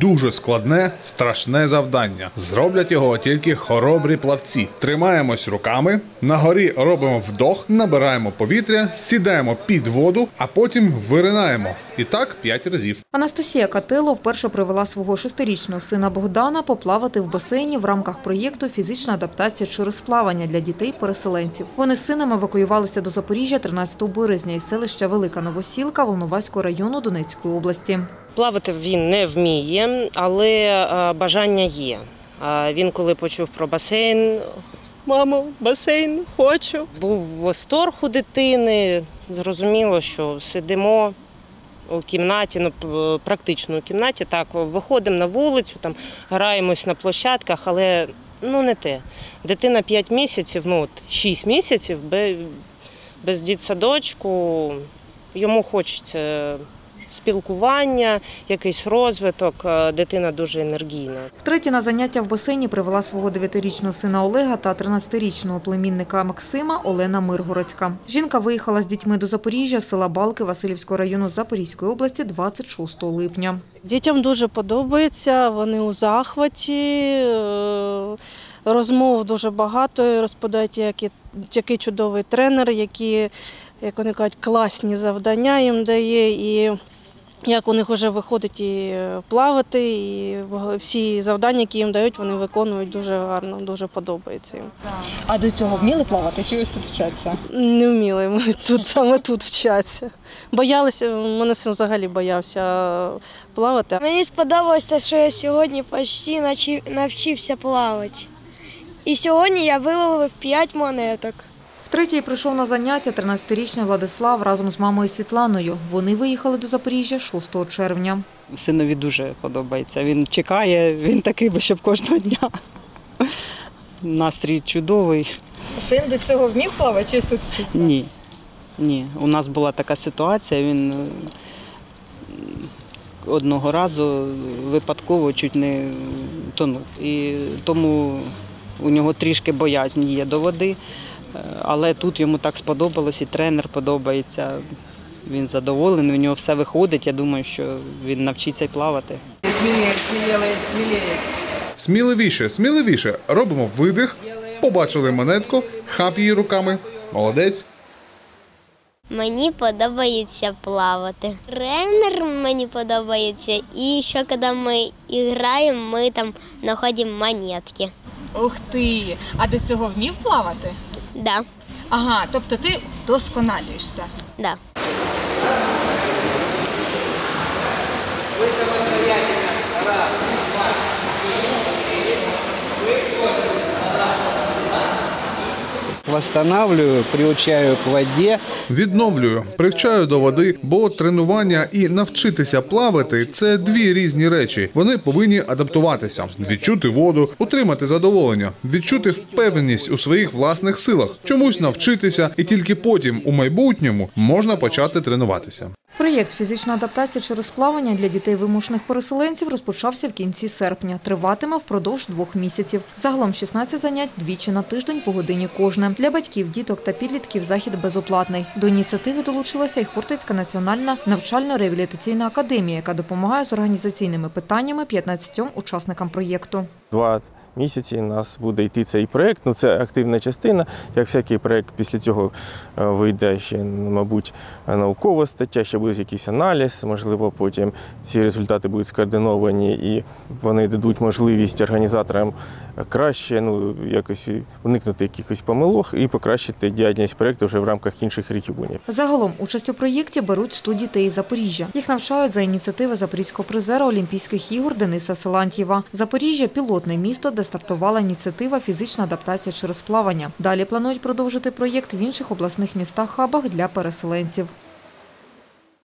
Дуже складне, страшне завдання. Зроблять його тільки хоробрі плавці. Тримаємось руками, на горі робимо вдох, набираємо повітря, сідаємо під воду, а потім виринаємо. І так п'ять разів. Анастасія Катило вперше привела свого шестирічного сина Богдана поплавати в басейні в рамках проєкту Фізична адаптація через плавання для дітей-переселенців. Вони з сином евакуювалися до Запоріжжя 13 березня із селища Велика Новосілка Волноваського району Донецької області. Плавати він не вміє, але е, бажання є. Е, Він коли почув про басейн, мамо, басейн, хочу. Був восторг у дитини. Зрозуміло, що сидимо у кімнаті, ну практично у кімнаті. Так, виходимо на вулицю, там граємось на площадках, але ну не те. Дитина 5 місяців, ну от 6 місяців без, дітсадочку. Йому хочеться спілкування, якийсь розвиток. Е, Дитина дуже енергійна. Втретє на заняття в басейні привела свого 9-річного сина Олега та 13-річного племінника Максима Олена Миргородська. Жінка виїхала з дітьми до Запоріжжя села Балки Васильівського району Запорізької області 26 липня. Дітям дуже подобається, вони у захваті. е, Розмов дуже багато, розповідають, який, який чудовий тренер, які, як вони кажуть, класні завдання їм дає, і як у них вже виходить і плавати, і всі завдання, які їм дають, вони виконують дуже гарно, дуже подобається їм. А до цього вміли плавати чи ось тут вчаться? Не вміли ми тут саме тут вчаться. Боялися, мене син взагалі боявся плавати. Мені сподобалось те, що я сьогодні почти навчився плавати. І сьогодні я виловив 5 монеток. Втретє прийшов на заняття 13-річний Владислав разом з мамою Світланою. Вони виїхали до Запоріжжя 6 червня. Синові дуже подобається. Він чекає, він такий, би, щоб кожного дня. Настрій чудовий. Син до цього вмів плавати чи тут вчиться? Ні. Ні. У нас була така ситуація, він е, одного разу випадково чуть не тонув. І тому у нього трішки боязнь є до води. Але тут йому так сподобалось, і тренер подобається. Він задоволений, у нього все виходить. Я думаю, що він навчиться й плавати. Сміливіше, сміливіше. Робимо видих. Побачили монетку, хап її руками. Молодець. Мені подобається плавати. Тренер мені подобається, і що коли ми граємо, ми там знаходимо монетки. Ух ти! А до цього вмів плавати? Да, Ага, тобто ти вдосконалюєшся. да. Восстанавливаю, приучаю к воді. Відновлюю, привчаю до води, бо тренування і навчитися плавати це дві різні речі. Вони повинні адаптуватися, відчути воду, отримати задоволення, відчути впевненість у своїх власних силах, чомусь навчитися, і тільки потім у майбутньому можна почати тренуватися. Проєкт фізична адаптація через плавання для дітей вимушених переселенців розпочався в кінці серпня. Триватиме впродовж двох місяців. Загалом 16 занять двічі на тиждень по годині кожне. Для батьків, діток та підлітків захід безоплатний. До ініціативи долучилася і Хортицька національна навчально-реабілітаційна академія, яка допомагає з організаційними питаннями 15 учасникам проєкту. Два місяці у нас буде йти цей проєкт. Ну, це активна частина. Як всякий проєкт, після цього е, вийде ще, мабуть, наукова стаття, ще буде якийсь аналіз. Можливо, потім ці результати будуть скоординовані і вони дадуть можливість організаторам краще ну, якось уникнути якихось помилок і покращити діяльність проєкту вже в рамках інших регіонів. Загалом участь у проєкті беруть 100 дітей із Запоріжжя. Їх навчають за ініціативи запорізького призера Олімпійських ігор Дениса Силантьєва. Запоріжжя пілотне місто, де стартувала ініціатива фізична адаптація через плавання. Далі планують продовжити проєкт в інших обласних містах-хабах для переселенців.